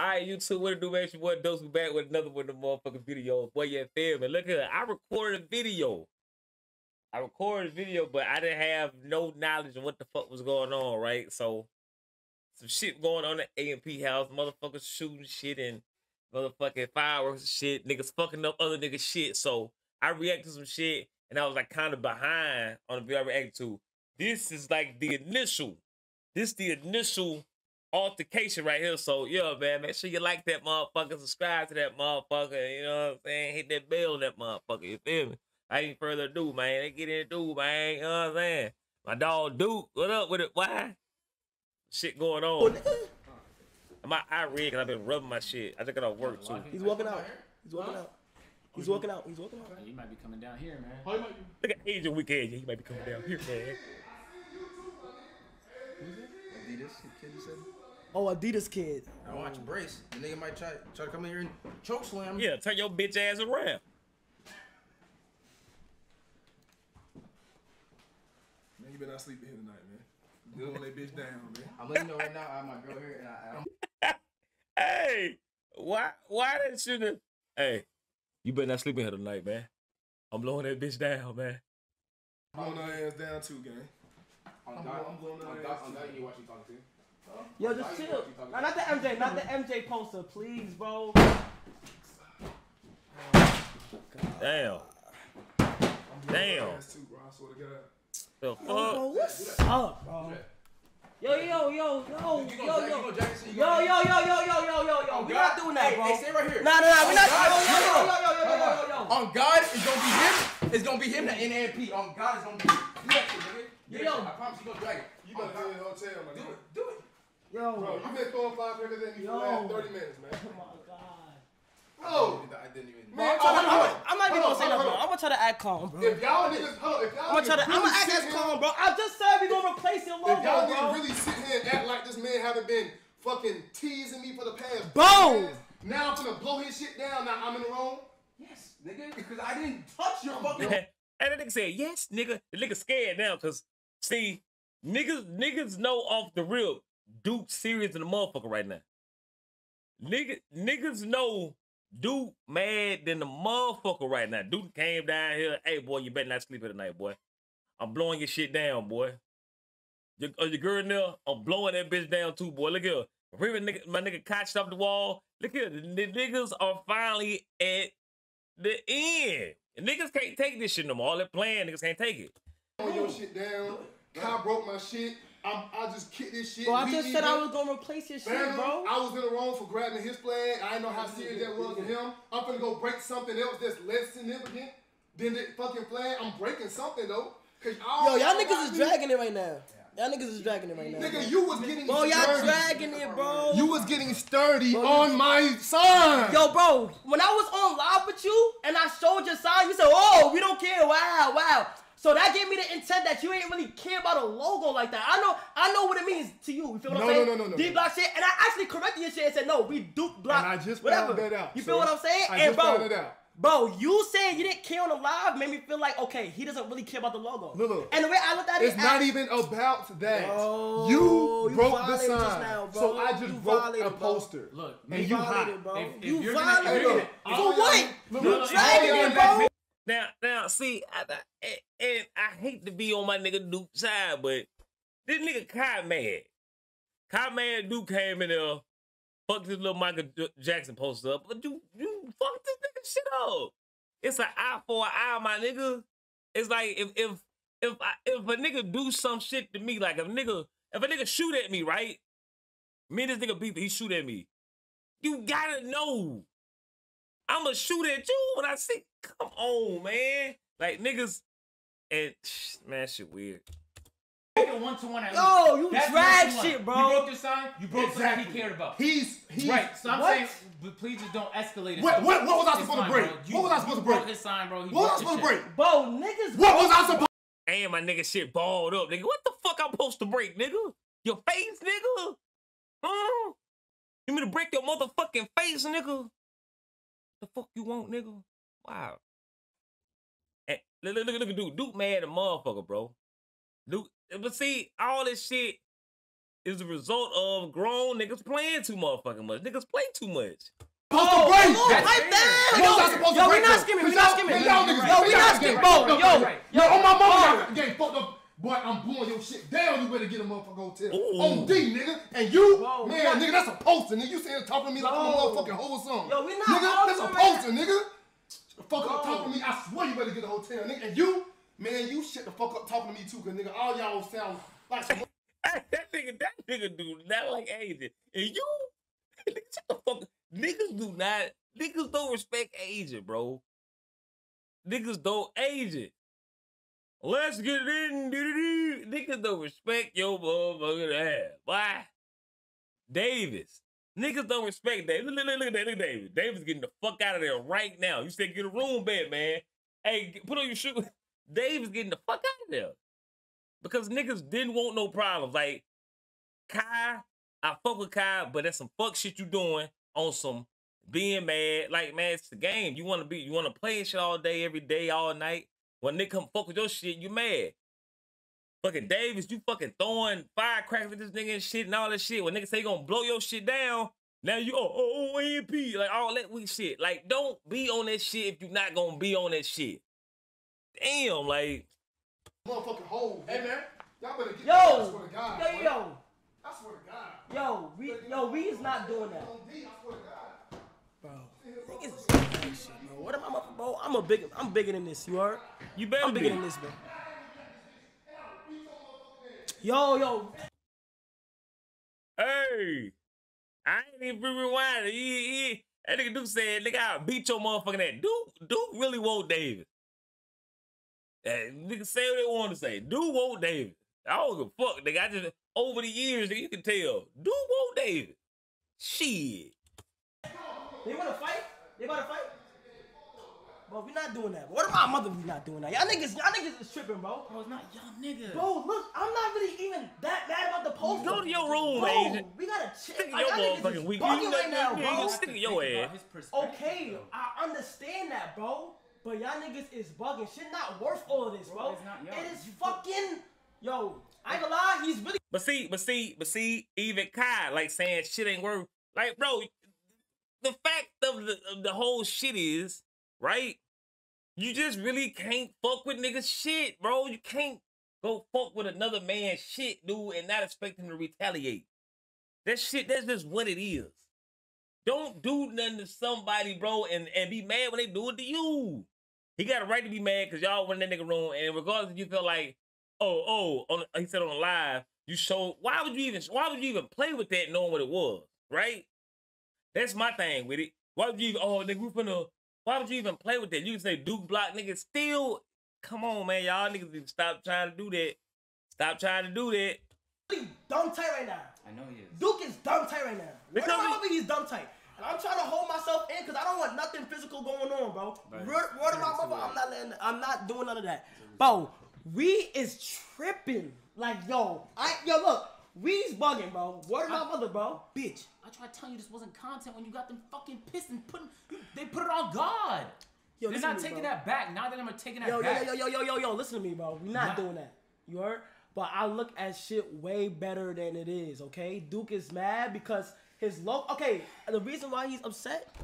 All right, you two, what to do, man? Your boy Dose back with another one of the motherfucking videos. Boy, you feel me? Look here, I recorded a video. I recorded a video, but I didn't have no knowledge of what the fuck was going on, right? So, some shit going on at AMP house, motherfuckers shooting shit and motherfucking fireworks and shit, niggas fucking up other niggas shit. So, I reacted to some shit, and I was like kind of behind on the video I reacted to. This is like the initial, this the initial altercation right here. So yeah, man, make sure you like that motherfucker, subscribe to that motherfucker. You know what I'm saying? Hit that bell on that motherfucker. You feel me? I ain't further ado, man. They get into man. You know what I'm saying? My dog Duke, what up with it? Why? Shit going on. My eye red and I've been rubbing my shit. I just got off work too. He's walking out. He's walking out. He's walking out. He's walking out. You might be coming down here, man. How you might be? Look at Asian Weekend. He might be coming down here, man. Adidas kid, you said? Oh, Adidas kid. I watch your brace. The nigga might try try to come in here and choke slam. Yeah, turn your bitch ass around. Man, you better not sleep in here tonight, man. You Blowing that bitch down, man. I'm letting you know right now, I have my girl here and I, I'm Hey, why why didn't you the Hey, you better not sleep in here tonight, man. I'm blowing that bitch down, man. Blowing her ass down too, gang. I'm God, blowing- I'm blowing her God, ass on too. God, you watch you talking to. Yo, just chill. Nah, not the MJ, not the MJ poster, please, bro. Damn. I'm Damn. too, bro. I swear to God. The Yo, fuck? bro, what's up, bro? Yo, yo, yo, yo, You yo, gonna drag, you yo. gonna drag it so you Yo, gonna- yo, yo, yo, yo, yo, yo, yo. On We're God- not doing that, hey, bro. Hey, stay right here. Nah, nah, nah, we're On not. God- Yo, yo, yo, yo, yo, yo, yo, yo, yo. On God, it's gonna be him. It's gonna be him, the NAP. On God, it's gonna be him. Do that shit, nigga. Do that Yo. shit. I promise you gonna drag it. You On better God. be in the hotel, my Do nigga. it. Do it. Bro, Yo. you been throwing firecrackers at me for the Yo. last 30 minutes, man. Oh my god. Oh, I didn't even. Bro, Man, I'm, trying to, hold I'm, I'm not even gonna on, say hold nothing, bro. I'm gonna try to act calm, bro. if y'all niggas, hold on, if y'all I'm gonna try to. niggas I'm gonna really act sit as here- calm, bro. I just said we gonna replace your logo, If y'all bro. niggas really sit here and act like this man haven't been fucking teasing me for the past Boom. years, now I'm gonna blow his shit down. Now I'm in the wrong. Yes, nigga, because I didn't touch your fucking. and the nigga said, yes, nigga. The nigga scared now, cause see, niggas, niggas know off the real Duke serious than the motherfucker right now. Nigga, niggas know Duke mad than the motherfucker right now. Duke came down here, hey boy, you better not sleep here tonight, boy. I'm blowing your shit down, boy. Your, uh, your girl there, I'm blowing that bitch down too, boy. Look here. Remember nigga, my nigga cotched up the wall. Look here, the, the niggas are finally at the end. The niggas can't take this shit no more. All that playing, niggas can't take it. Your shit down. Kai broke my shit. I'm, I just kicked this shit. Bro, I just said I was gonna replace your shit, Fanum, bro. I was in the wrong for grabbing his flag. I didn't know how serious that was to him. I'm finna go break something else that's less significant than the fucking flag. I'm breaking something though. Cause Yo, y'all niggas is dragging it right now. Y'all niggas is dragging it right now. Nigga, you was getting Bro, y'all dragging it, bro. You was getting sturdy Bro, on my son. Yo, bro, when I was on live with you and I showed your sign, you said, "Oh, we don't care." Wow, wow. So that gave me the intent that you ain't really care about a logo like that. I know, I know what it means to you. You feel what No, I'm saying? no, no, no, no. D block shit, and I actually corrected your shit and said, "No, we Duke block." And I just whatever. found that out. You so feel what I'm saying? I and just bro, found it out. bro, you saying you didn't care on the live made me feel like okay, he doesn't really care about the logo. Look, look. And the way I looked at it, It's not even about that. Bro, you you broke the sign. now, bro. So I just You broke violated, a poster. Look, and You you violated, hot. bro. If- if you you're gonna- violated, Hey, For what? y'all- look, You dragging it, bro. Now, now, see, I, I, and, I hate to be on my nigga Duke side, but this nigga Kai mad. Kai mad Duke came in there, fucked this little Michael Jackson poster up, but you, you fucked this nigga shit up. It's an eye for an eye, my nigga. It's like if if if I, if a nigga do some shit to me, like if a nigga if a nigga shoot at me, right? Me and this nigga beef, he shoot at me. You gotta know. I'ma shoot at you when I see. Come on, man. Like niggas, and man, shit weird. Make it one to one at Yo, least. you That's drag one shit, bro. You broke your sign. You broke something Exactly. he cared about. He's he's right. So I'm What? saying, but please just don't escalate it. What- what- what was I It's supposed to break? You- What was I supposed to break? broke his sign, bro. He What was I supposed to break? shit. Bro, niggas. What was I supposed? And my nigga shit balled up, nigga. What the fuck I'm supposed to break, nigga? Your face, nigga? Huh? You mean to break your motherfucking face, nigga? The fuck you want, nigga? Wow. And look, look, look, look at Duke. Duke mad a motherfucker, bro. Duke, eh, but see, all this shit, is the result of grown niggas playing too motherfucking much. Niggas play too much. Supposed to oh, break. Oh, That's pipe fair. down. Yo, Yo, not supposed to yo, we not skimming. We not skimming. Y'all niggas Yo, we not skimming. fucked Yo, yo, on my mama, Yo. y'all fucked up. Boy, I'm blowing your shit down. You better get a motherfucking hotel. Ooh. On D, nigga. And you, Whoa, man, nigga, that's a poster, nigga. You sitting talking to me like I'm a motherfucking hoe or something. Yo, we not Nigga, that's a poster, nigga. Fuck up talking to me. I swear you better get a hotel, nigga. And you, man, you shut the fuck up talking to me too, cause nigga, all y'all sound like some that nigga, that nigga do not like Asian. And you, nigga, shut the fuck. Niggas do not, niggas don't respect Asian, bro. Niggas don't Asian. Let's get in. Niggas don't respect your motherfucking ass. Why? Davis. Niggas don't respect Davis. Look, look, look, at that. Look at Davis. Davis getting the fuck out of there right now. You said get a room bed, man. Hey, put on your shoes. Davis getting the fuck out of there. Because niggas didn't want no problems. Like, Kai, I fuck with Kai, but that's some fuck shit you doing on some being mad. Like, man, it's the game. You wanna be, you wanna play shit all day, every day, all night. When they come fuck with your shit, you mad. Fucking Davis, you fucking throwing firecrackers at this nigga and shit and all that shit. When niggas say you gonna blow your shit down, now you oh oh, oh, oh AMP, like all that weak shit. Like, don't be on that shit if you're not gonna be on that shit. Damn, like motherfucking hoe. Hey, man. Y'all better get Yo, I swear to God. yo, boy. yo, I swear to God. yo, we, yo, we is not doing that, On D, I swear to God. bro. Niggas is shit, bro. What am I, up, bro? I'm a big, I'm bigger than this. You are. you better I'm be. bigger than this, bro. Yo, yo, Hey, I ain't even rewind. He, he, that nigga Duke said, nigga, I'll beat your motherfucking ass. Duke, Duke really want David. That nigga say what they want to say. Duke want David. I don't give a fuck, nigga. I just, over the years, nigga, you can tell. Duke want David. Shit. they wanna fight? They wanna fight? Bro, we not doing that. Bro. What about my mother? We not doing that. Y'all niggas, y'all niggas is tripping, bro. Bro, it's not young nigga. Bro, look, I'm not really even that mad about the post. Go to your room, bro, Asian. we gotta chill. Stick in Like, your y'all niggas motherfucking weak. bugging You right now, bro. stick in your ass. Okay, though. I understand that, bro. But y'all niggas is bugging. Shit not worth all of this, bro. Bro, it's not young. It is You put- fucking. Yo, I ain't gonna lie, he's really. But see, but see, but see, even Kai like saying shit ain't worth like, bro. The fact of the of the whole shit is right. You just really can't fuck with niggas shit, bro. You can't go fuck with another man's shit, dude, and not expect him to retaliate. That shit, that's just what it is. Don't do nothing to somebody, bro, and, and be mad when they do it to you. He got a right to be mad because y'all went in that nigga room, and regardless if you feel like, oh, oh, on he said on live, you showed why would you even why would you even play with that knowing what it was, right? That's my thing with it. Why would you oh nigga we finna why would you even play with that? You can say Duke block nigga still come on man, y'all niggas need to stop trying to do that. Stop trying to do that. really dumb tight right now. I know he is. Duke is dumb tight right now. Because Because he- probably he's dumb tight. And I'm trying to hold myself in because I don't want nothing physical going on, bro. Right. Word, word of my mother, I'm not letting, I'm not doing none of that. Bro, we is tripping. Like, yo, I yo look, we's bugging, bro. Word of my mother, bro. Bitch. I tried telling you this wasn't content when you got them fucking pissed and putting. They put it on God. Yo, They're not me, taking bro. that back. Now that I'm taking that Yo, yo, back. yo, yo, yo, yo, yo, listen to me, bro. We're not Nah. doing that. You heard? But I look at shit way better than it is, okay? Duke is mad because his logo. Okay, the reason why he's upset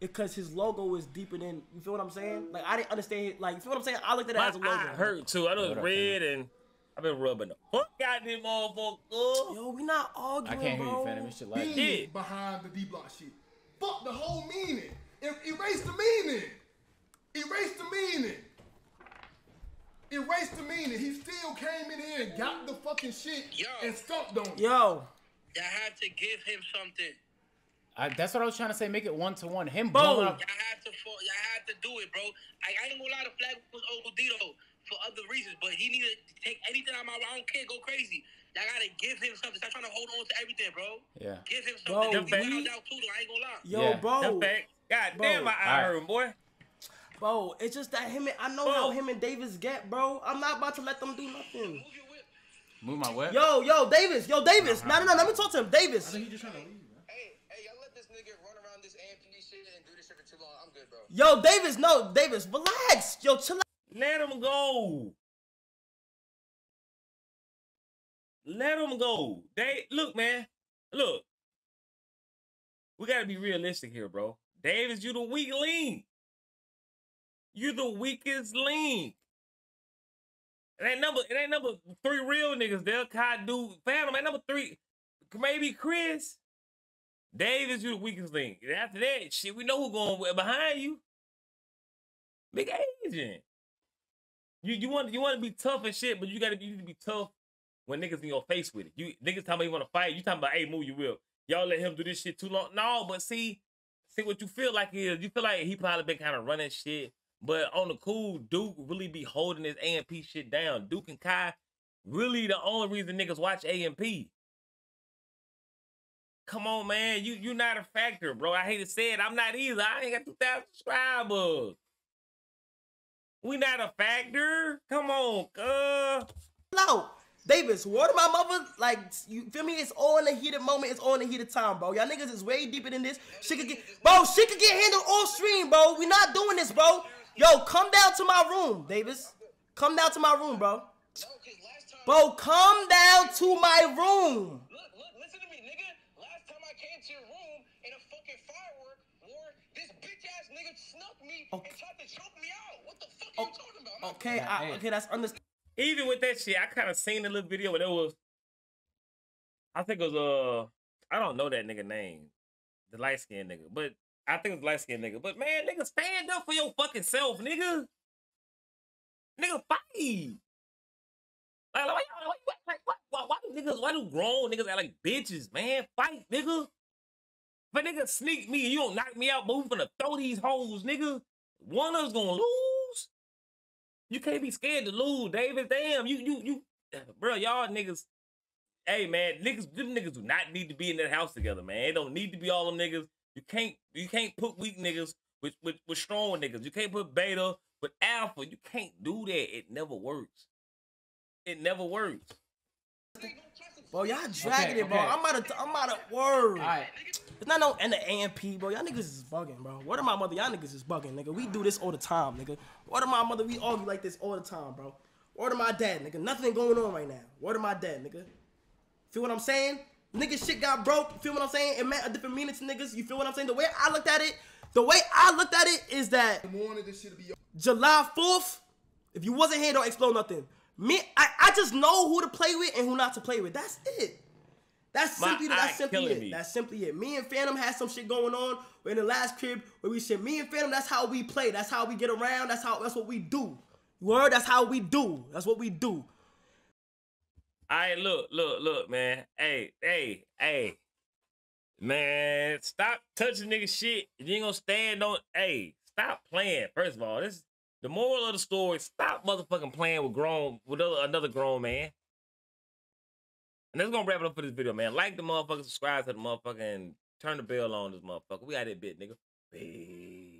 because his logo is deeper than. You feel what I'm saying? Like I didn't understand. Like you feel what I'm saying? I looked at it My as a logo. eye hurt too. I know it's red and I've been rubbing the fuck out this motherfucker. Yo, we not arguing, I can't hear bro. you, Fanum. This shit like. meaning Yeah. behind the D block shit. Fuck the whole meaning. E- erase the meaning. Erase the meaning. Erase the meaning. He still came in here and got the fucking shit Yo. and stumped on it. Yo, Y'all have to give him something. I, that's what I was trying to say. Make it one to one. Him Bro. blowing up. Y'all have to fo- y'all have to do it, bro. I, I ain't gonna lie, the flag was OD though for other reasons, but he needed to take anything out of my I don't care, go crazy. Y'all gotta give him something. Stop trying to hold on to everything, bro. Yeah. Give him something. the we fact- out too, though. I ain't gonna lie. yo, Yeah, bro, God Bro. damn, my eye Alright. hurt, boy. bro. It's just that him. And, I know Bro. how him and Davis get, bro. I'm not about to let them do nothing. Move your whip. Move my whip. Yo, yo, Davis, yo, Davis. No, no, no. Let me talk to him, Davis. Hey, hey, y'all let this nigga run around this AMP shit and do this shit for too long. I'm good, bro. Yo, Davis, no, Davis, relax. Yo, chill out. Let him go. Let them go. They look, man. Look, we gotta be realistic here, bro. Davis, you the weak link. You the weakest link. It ain't number. It ain't number three real niggas. Kai do Fanum. Ain't number three. Maybe Chris. Davis, you the weakest link. And After that, shit, we know who going behind you. Big agent. You you want you want to be tough and shit, but you gotta be, you need to be tough when niggas in your face with it. You niggas talking about you want to fight. You talking about hey move you will. Y'all let him do this shit too long. No, but see, see what you feel like is you feel like he probably been kind of running shit, but on the cool, Duke really be holding his AMP shit down. Duke and Kai really the only reason niggas watch AMP. Come on, man. You you not a factor, bro. I hate to say it. I'm not either. I ain't got 2,000 subscribers. We not a factor. Come on, uh. No, Davis, word of my mother, like you feel me? It's all in the heated moment. It's all in the heated time, bro. Y'all niggas is way deeper than this. She could get, bro. She could get handled off stream, bro. We not doing this, bro. Yo, come down to my room, Davis. Come down to my room, bro. No, cause last time. Bro, come down to my room. Look, look, listen to me, nigga. Last time I came to your room in a fucking firework war, this bitch ass nigga snuck me Okay. and tried to choke me out. What the fuck are you talking about? I'm not- Okay, I, okay, that's understandable. even with that shit, I kind of seen the little video where there was, I think it was uh, I don't know that nigga name, the light skinned nigga, but I think it was light skinned nigga. But man, nigga, stand up for your fucking self, nigga. Nigga, fight. Like, like, why, y'all- why, why, like, why, why, why do niggas, why do grown niggas act like bitches, man? Fight, nigga. But nigga sneak me, you don't knock me out, but we finna throw these hoes, nigga. One of us gonna lose. You can't be scared to lose, Davis. Damn, you, you, you, bro, y'all niggas. Hey man, niggas, them niggas do not need to be in that house together, man. It don't need to be all them niggas. You can't, you can't put weak niggas with, with, with strong niggas. You can't put beta with alpha. You can't do that. It never works. It never works. Bro, y'all dragging it, bro. okay. I'm out of, I'm out of word. All right. It's not no and the AMP, bro. Y'all niggas is bugging, bro. What of my mother, y'all niggas is bugging, nigga. We do this all the time, nigga. What of my mother, we argue like this all the time, bro. Word of my dad, nigga. Nothing going on right now. Word of my dad, nigga. Feel what I'm saying? Nigga shit got broke. Feel what I'm saying? It meant a different meaning to niggas. You feel what I'm saying? The way I looked at it, the way I looked at it is that Morning, this be July 4th, if you wasn't here, don't explode nothing. Me, I, I just know who to play with and who not to play with. That's it. That's My simply that's simply it. me. That's simply it. Me and Fanum had some shit going on in the last crib where we said me and Fanum, that's how we play. That's how we get around. That's how that's what we do. Word, that's how we do. That's what we do. All right, look, look, look, man. Hey, hey, hey. Man, stop touching nigga shit. You ain't gonna stand on, hey, stop playing. First of all, this the moral of the story. Stop motherfucking playing with grown with another grown man. And that's gonna wrap it up for this video, man. Like the motherfucker, subscribe to the motherfucker, and turn the bell on this motherfucker. We out that bit, nigga. Peace.